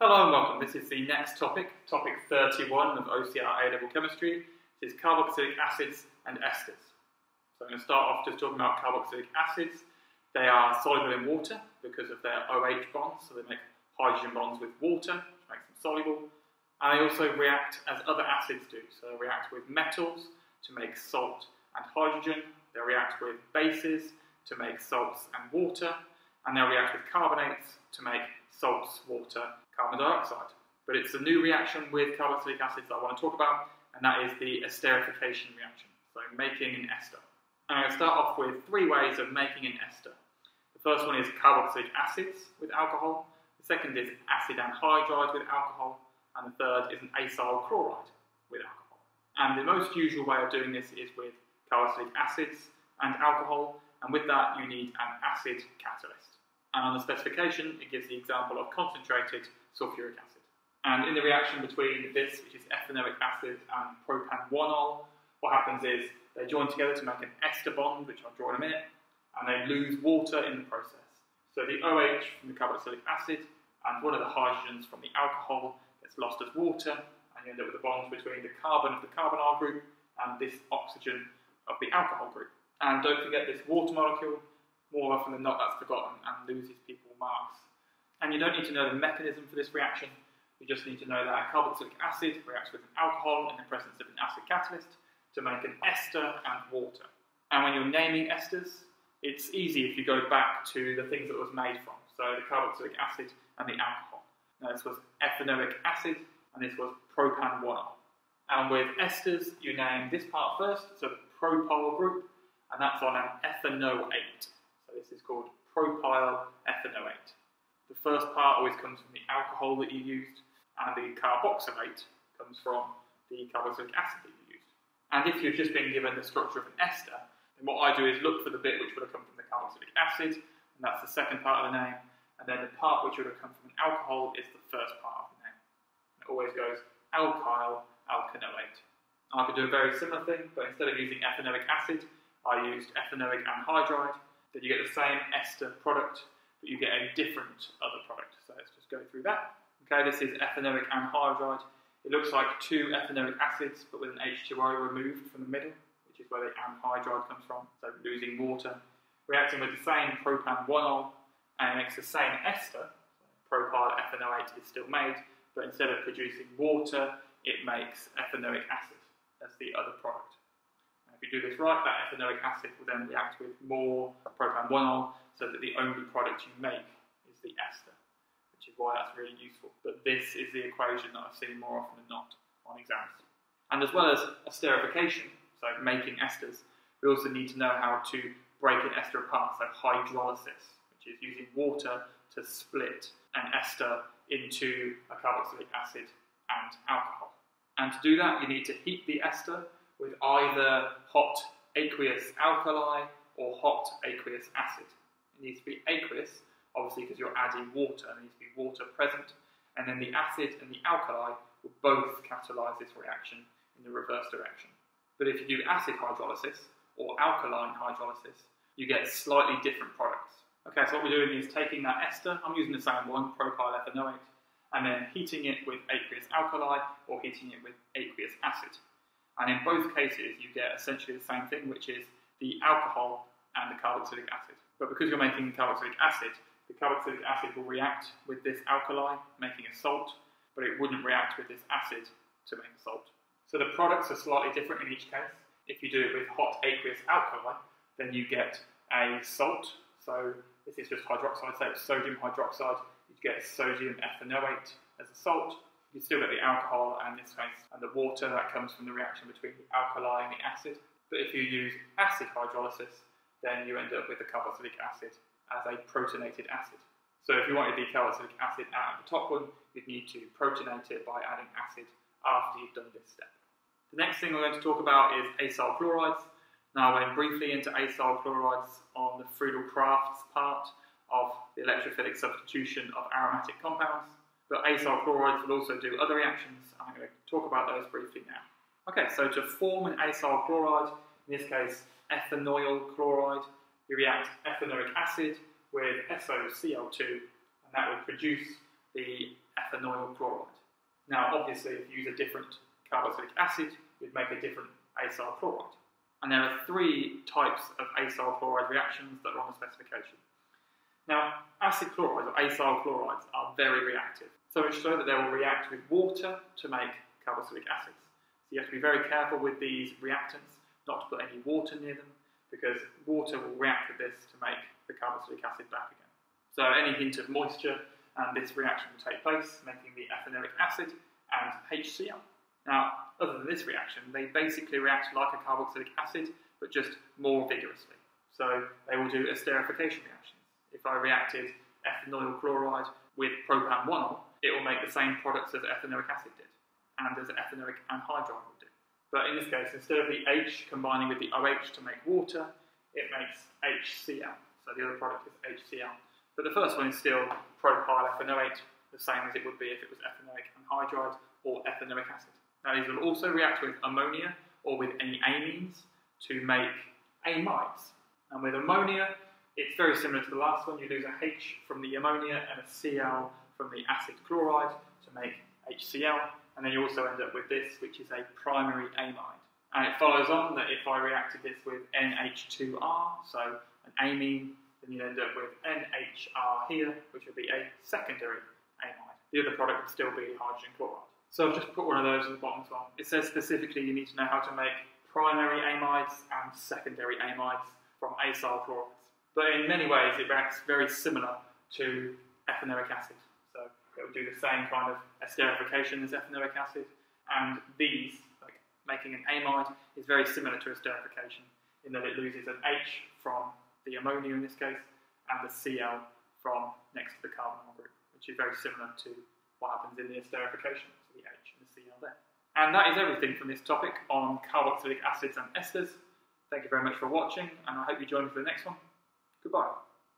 Hello and welcome. This is the next topic, topic 31 of OCR A-level chemistry. This is carboxylic acids and esters. So I'm going to start off just talking about carboxylic acids. They are soluble in water because of their OH bonds, so they make hydrogen bonds with water, which makes them soluble. And they also react as other acids do. So they react with metals to make salt and hydrogen. They react with bases to make salts and water. And they'll react with carbonates to make salts, water, carbon dioxide. But it's a new reaction with carboxylic acids that I want to talk about, and that is the esterification reaction, so making an ester. And I'm going to start off with three ways of making an ester. The first one is carboxylic acids with alcohol, the second is acid anhydride with alcohol, and the third is an acyl chloride with alcohol. And the most usual way of doing this is with carboxylic acids and alcohol, and with that you need an acid catalyst. And on the specification, it gives the example of concentrated sulfuric acid. And in the reaction between this, which is ethanoic acid, and propan-1-ol, what happens is they join together to make an ester bond, which I'll draw in a minute, and they lose water in the process. So the OH from the carboxylic acid and one of the hydrogens from the alcohol gets lost as water, and you end up with a bond between the carbon of the carbonyl group and this oxygen of the alcohol group. And don't forget this water molecule more often than not, that's forgotten and loses people marks. And you don't need to know the mechanism for this reaction. You just need to know that a carboxylic acid reacts with an alcohol in the presence of an acid catalyst to make an ester and water. And when you're naming esters, it's easy if you go back to the things that it was made from. So the carboxylic acid and the alcohol. Now this was ethanoic acid and this was propan-1-ol. And with esters, you name this part first, so the propyl group, and that's on an ethanoate. So this is called propyl ethanoate. The first part always comes from the alcohol that you used, and the carboxylate comes from the carboxylic acid that you used. And if you've just been given the structure of an ester, then what I do is look for the bit which would have come from the carboxylic acid, and that's the second part of the name, and then the part which would have come from an alcohol is the first part of the name. And it always goes alkyl alkanoate. I could do a very similar thing, but instead of using ethanoic acid, I used ethanoic anhydride, then you get the same ester product, but you get a different other product. So let's just go through that. Okay, this is ethanoic anhydride. It looks like two ethanoic acids, but with an H2O removed from the middle, which is where the anhydride comes from, so losing water. Reacting with the same propan-1-ol, and it makes the same ester. Propyl ethanoate is still made, but instead of producing water, it makes ethanoic acid. That's the other product. If you do this right, that ethanoic acid will then react with more propan-1-ol so that the only product you make is the ester, which is why that's really useful. But this is the equation that I've seen more often than not on exams. And as well as esterification, so making esters, we also need to know how to break an ester apart, so hydrolysis, which is using water to split an ester into a carboxylic acid and alcohol. And to do that, you need to heat the ester with either hot aqueous alkali or hot aqueous acid. It needs to be aqueous, obviously, because you're adding water, there needs to be water present, and then the acid and the alkali will both catalyse this reaction in the reverse direction. But if you do acid hydrolysis or alkaline hydrolysis, you get slightly different products. Okay, so what we're doing is taking that ester, I'm using the same one, propyl ethanoate, and then heating it with aqueous alkali or heating it with aqueous acid. And in both cases, you get essentially the same thing, which is the alcohol and the carboxylic acid. But because you're making carboxylic acid, the carboxylic acid will react with this alkali, making a salt, but it wouldn't react with this acid to make a salt. So the products are slightly different in each case. If you do it with hot aqueous alkali, then you get a salt. So this is just hydroxide, it's sodium hydroxide. You get sodium ethanoate as a salt you still get the alcohol and this case and the water that comes from the reaction between the alkali and the acid. But if you use acid hydrolysis, then you end up with the carboxylic acid as a protonated acid. So if you wanted the carboxylic acid out of the top one, you'd need to protonate it by adding acid after you've done this step. The next thing we're going to talk about is acyl chlorides. Now I went briefly into acyl chlorides on the Friedel-Crafts part of the electrophilic substitution of aromatic compounds. But acyl chlorides will also do other reactions. And I'm going to talk about those briefly now. Okay, so to form an acyl chloride, in this case ethanoyl chloride, you react ethanoic acid with SOCl2, and that would produce the ethanoyl chloride. Now, obviously, if you use a different carboxylic acid, you'd make a different acyl chloride. And there are three types of acyl chloride reactions that are on the specification. Now, acid chlorides or acyl chlorides are very reactive. So much so that they will react with water to make carboxylic acids. So you have to be very careful with these reactants, not to put any water near them, because water will react with this to make the carboxylic acid back again. So any hint of moisture and this reaction will take place, making the ethanoic acid and HCl. Now, other than this reaction, they basically react like a carboxylic acid, but just more vigorously. So they will do esterification reactions. If I reacted ethanoyl chloride with propan-1-ol, it will make the same products as ethanoic acid did, and as ethanoic anhydride would do. But in this case, instead of the H combining with the OH to make water, it makes HCl. So the other product is HCl. But the first one is still propyl ethanoate, the same as it would be if it was ethanoic anhydride or ethanoic acid. Now these will also react with ammonia or with any amines to make amides. And with ammonia, it's very similar to the last one. You lose a H from the ammonia and a Cl from the acid chloride to make HCl. And then you also end up with this, which is a primary amide. And it follows on that if I reacted this with NH2R, so an amine, then you end up with NHR here, which would be a secondary amide. The other product would still be hydrogen chloride. So I've just put one of those at the bottom as well. It says specifically you need to know how to make primary amides and secondary amides from acyl chlorides. But in many ways it reacts very similar to ethanoic acid. So it will do the same kind of esterification as ethanoic acid. And these, like making an amide, is very similar to esterification in that it loses an H from the ammonia in this case and the Cl from next to the carbonyl group, which is very similar to what happens in the esterification the H and the Cl there. And that is everything from this topic on carboxylic acids and esters. Thank you very much for watching, and I hope you join me for the next one. Goodbye.